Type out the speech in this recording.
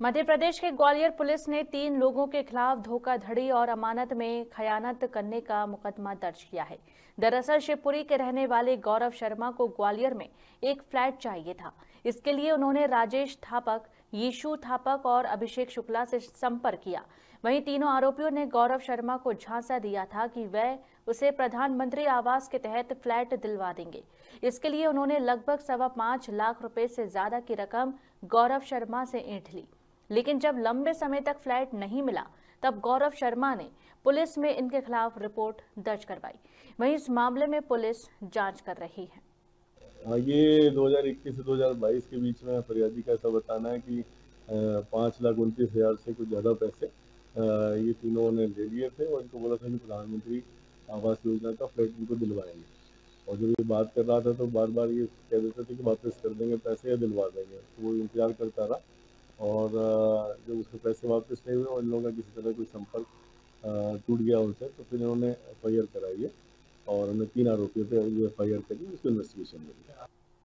मध्य प्रदेश के ग्वालियर पुलिस ने तीन लोगों के खिलाफ धोखाधड़ी और अमानत में खयानत करने का मुकदमा दर्ज किया है। दरअसल शिवपुरी के रहने वाले गौरव शर्मा को ग्वालियर में एक फ्लैट चाहिए था। इसके लिए उन्होंने राजेश थापक, यीशु थापक और अभिषेक शुक्ला से संपर्क किया। वहीं तीनों आरोपियों ने गौरव शर्मा को झांसा दिया था कि वह उसे प्रधानमंत्री आवास के तहत फ्लैट दिलवा देंगे। इसके लिए उन्होंने लगभग सवा पाँच लाख रुपए से ज़्यादा की रकम गौरव शर्मा से ईंट ली। लेकिन जब लंबे समय तक फ्लैट नहीं मिला तब गौरव शर्मा ने पुलिस में इनके खिलाफ रिपोर्ट दर्ज करवाई। वहीं इस मामले में पुलिस जाँच कर रही है। हाँ, ये 2021 से 2022 के बीच में फरियादी का ऐसा बताना है कि पाँच लाख उनतीस हज़ार से कुछ ज़्यादा पैसे ये तीनों ने ले लिए थे और इनको बोला था कि प्रधानमंत्री आवास योजना का फ्लैट इनको दिलवाएँगे। और जब ये बात कर रहा था तो बार बार ये कह देते थे कि वापस कर देंगे पैसे या दिलवा देंगे। तो वो इंतज़ार करता रहा। और जब उसके पैसे वापस नहीं हुए और इन लोगों का किसी तरह कोई संपर्क टूट गया उनसे तो फिर इन्होंने एफ़ आई आर कराई है और हमने तीन आरोपियों पर एफ़ आई आर करी, उसको इन्वेस्टिगेशन मिली